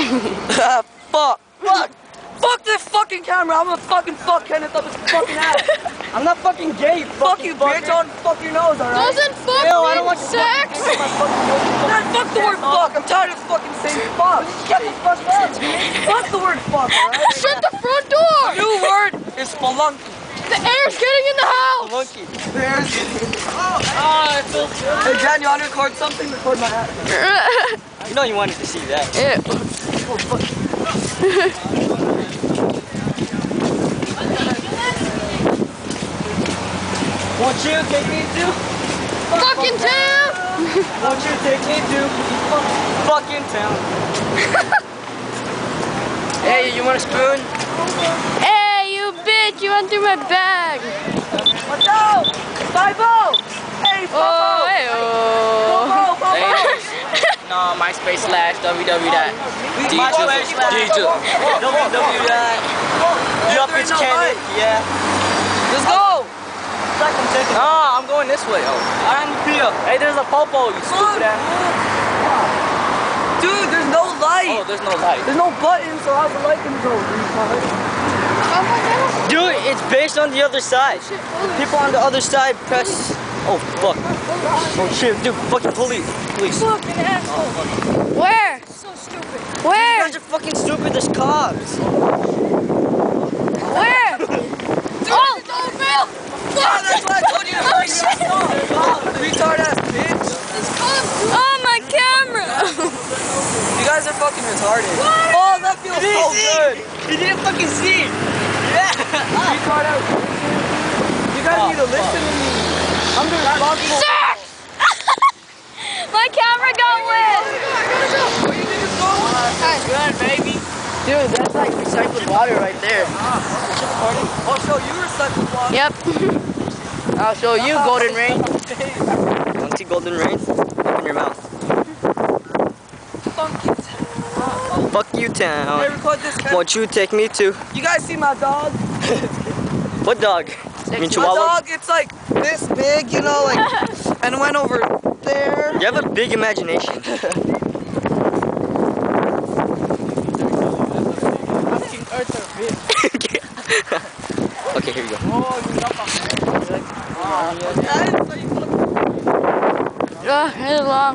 fuck. Fuck. Fuck this fucking camera. I'm gonna fucking fuck Kenneth up his fucking ass. I'm not fucking gay. Fuck you, bitch. I want to fuck your nose, alright? Doesn't fuck Ew, I don't want you sex. fucking my fucking nose. Man, fuck the word fuck. I'm tired of fucking saying fuck. Shut the fuck up. Fuck the word fuck, alright? Shut the front door. New word is spelunky. The air's getting in the house. Monkey. Oh, it feels good. Hey, Jan, you want to record something? Record my ass. You know you wanted to see that. Ew. Won't you take me to? Fucking town. Won't you take me to fucking town? hey, you want a spoon? Hey, you bitch! You went through my bag. Watch out! Five-O! Oh! Hey, Oh, Five-O! hey, oh. Five-O, Five-O! No, MySpace slash www dot MySpace slash DJ. www dot. Yup, it's Kenneth. Yeah. Let's go! Nah, I'm going this way. Oh. I'm here. Hey, there's a popo, you stupid ass. Dude, there's no light. Oh, there's no light. There's no button, so how's the light go? Dude, it's based on the other side. People on the other side press. Oh fuck. Oh shit, dude, fucking police. Police. Fucking asshole. Where? So stupid. you guys are fucking stupid, there's cops. Where? dude, Oh, Ah, that's why I told you to bring your stuff. Retard ass bitch. oh, my camera. You guys are fucking retarded. Oh, that feels so good. You didn't fucking see. Yeah. Retard ass bitches. You guys need to listen to me. I'm the responsible. Sir! my camera got wet. Good, baby. Dude, that's like recycled water right there. Oh, I'll show you recycled water. Yep. Oh, I'll show you golden rain. Want to see golden rain? Open your mouth. Funky town. Fuck you, Hey, town. record this. Ken. Won't you take me to? You guys see my dog? What dog? You mean My dog, it's like this big, you know, like, and went over there. You have a big imagination. okay, here you go. Uh, really long.